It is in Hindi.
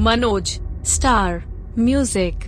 Manoj star music.